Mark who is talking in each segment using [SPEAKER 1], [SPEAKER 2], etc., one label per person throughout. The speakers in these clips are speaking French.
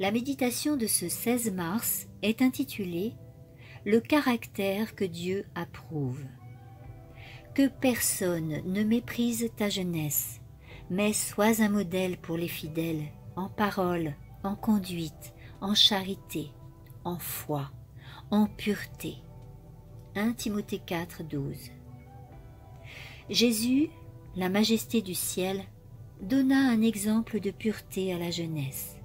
[SPEAKER 1] La méditation de ce 16 mars est intitulée Le caractère que Dieu approuve. Que personne ne méprise ta jeunesse, mais sois un modèle pour les fidèles, en parole, en conduite, en charité, en foi, en pureté. 1 Timothée 4, 12. Jésus, la majesté du ciel, donna un exemple de pureté à la jeunesse.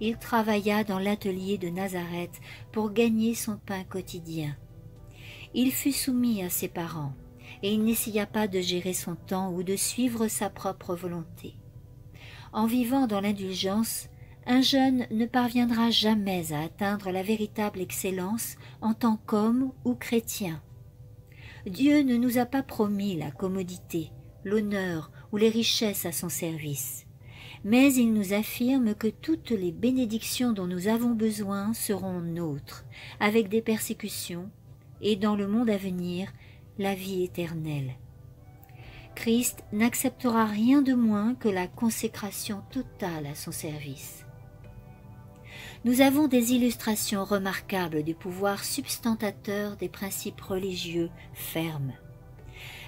[SPEAKER 1] Il travailla dans l'atelier de Nazareth pour gagner son pain quotidien. Il fut soumis à ses parents, et il n'essaya pas de gérer son temps ou de suivre sa propre volonté. En vivant dans l'indulgence, un jeune ne parviendra jamais à atteindre la véritable excellence en tant qu'homme ou chrétien. Dieu ne nous a pas promis la commodité, l'honneur ou les richesses à son service, mais il nous affirme que toutes les bénédictions dont nous avons besoin seront nôtres, avec des persécutions, et dans le monde à venir, la vie éternelle. Christ n'acceptera rien de moins que la consécration totale à son service. Nous avons des illustrations remarquables du pouvoir substantateur des principes religieux fermes.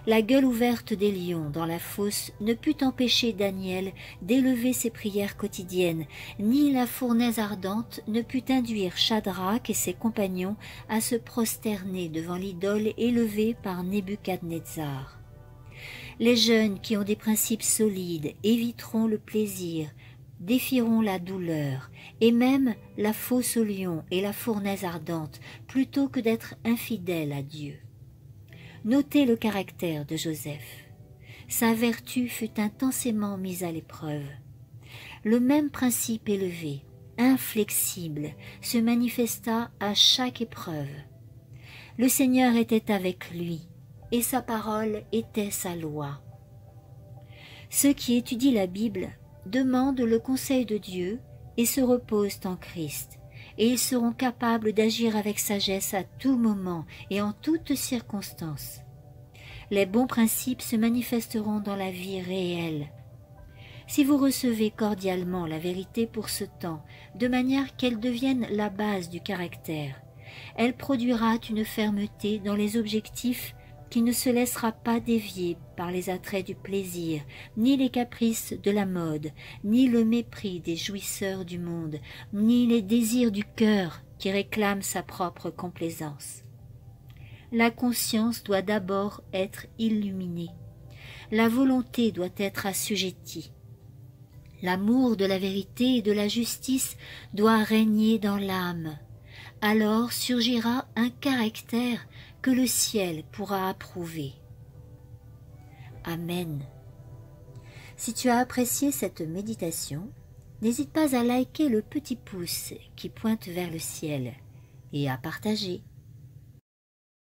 [SPEAKER 1] La gueule ouverte des lions dans la fosse ne put empêcher Daniel d'élever ses prières quotidiennes, ni la fournaise ardente ne put induire Shadrach et ses compagnons à se prosterner devant l'idole élevée par Nebuchadnezzar. Les jeunes qui ont des principes solides éviteront le plaisir, défieront la douleur, et même la fosse au lion et la fournaise ardente, plutôt que d'être infidèles à Dieu. Notez le caractère de Joseph. Sa vertu fut intensément mise à l'épreuve. Le même principe élevé, inflexible, se manifesta à chaque épreuve. Le Seigneur était avec lui, et sa parole était sa loi. Ceux qui étudient la Bible demandent le conseil de Dieu et se reposent en Christ, et ils seront capables d'agir avec sagesse à tout moment et en toutes circonstances. Les bons principes se manifesteront dans la vie réelle. Si vous recevez cordialement la vérité pour ce temps, de manière qu'elle devienne la base du caractère, elle produira une fermeté dans les objectifs qui ne se laissera pas dévier par les attraits du plaisir, ni les caprices de la mode, ni le mépris des jouisseurs du monde, ni les désirs du cœur qui réclament sa propre complaisance. La conscience doit d'abord être illuminée. La volonté doit être assujettie. L'amour de la vérité et de la justice doit régner dans l'âme. Alors surgira un caractère que le ciel pourra approuver. Amen. Si tu as apprécié cette méditation, n'hésite pas à liker le petit pouce qui pointe vers le ciel et à partager.